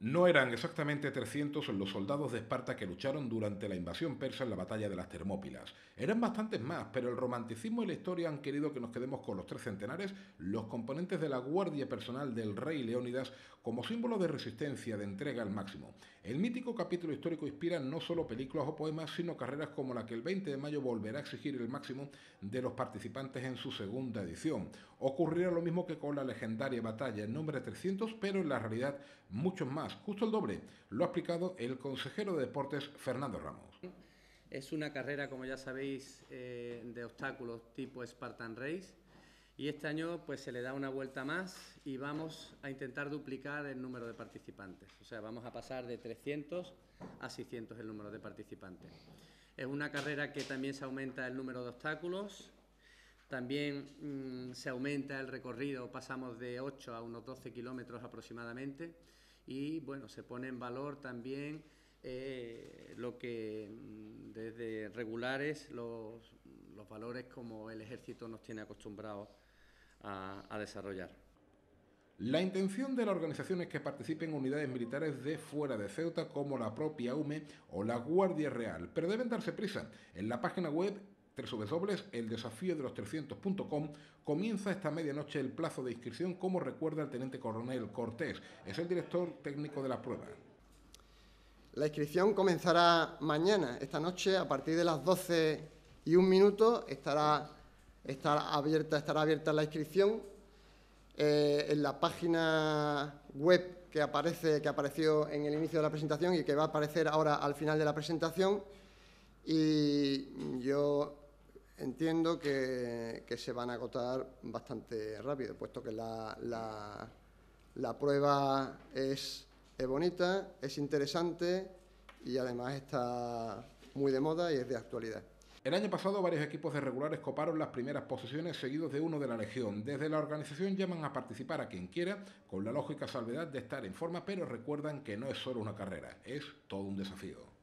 No eran exactamente 300 los soldados de Esparta que lucharon durante la invasión persa en la batalla de las Termópilas. Eran bastantes más, pero el romanticismo y la historia han querido que nos quedemos con los tres centenares, los componentes de la guardia personal del rey Leónidas, como símbolo de resistencia, de entrega al máximo. El mítico capítulo histórico inspira no solo películas o poemas, sino carreras como la que el 20 de mayo volverá a exigir el máximo de los participantes en su segunda edición. Ocurrirá lo mismo que con la legendaria batalla en nombre de 300, pero en la realidad muchos más justo el doble. Lo ha explicado el consejero de deportes Fernando Ramos. Es una carrera, como ya sabéis, eh, de obstáculos tipo Spartan Race. Y este año pues se le da una vuelta más y vamos a intentar duplicar el número de participantes. O sea, vamos a pasar de 300 a 600 el número de participantes. Es una carrera que también se aumenta el número de obstáculos, también mm, se aumenta el recorrido, pasamos de 8 a unos 12 kilómetros aproximadamente y bueno, se pone en valor también eh, lo que mm, desde regulares los, valores como el ejército nos tiene acostumbrados a, desarrollar. La intención de la organización es que participen unidades militares de fuera de Ceuta como la propia UME o la Guardia Real, pero deben darse prisa. En la página web de los 300.com comienza esta medianoche el plazo de inscripción, como recuerda el teniente coronel Cortés. Es el director técnico de la prueba. La inscripción comenzará mañana, esta noche, a partir de las 12 y un minuto estará, estará, abierta, estará abierta la inscripción. Eh, en la página web que aparece, que apareció en el inicio de la presentación y que va a aparecer ahora al final de la presentación. Y yo entiendo que, se van a agotar bastante rápido, puesto que la, la, prueba es, es, bonita, es interesante y además está muy de moda y es de actualidad. El año pasado varios equipos de regulares coparon las primeras posiciones seguidos de uno de la Legión. Desde la organización llaman a participar a quien quiera, con la lógica salvedad de estar en forma, pero recuerdan que no es solo una carrera, es todo un desafío.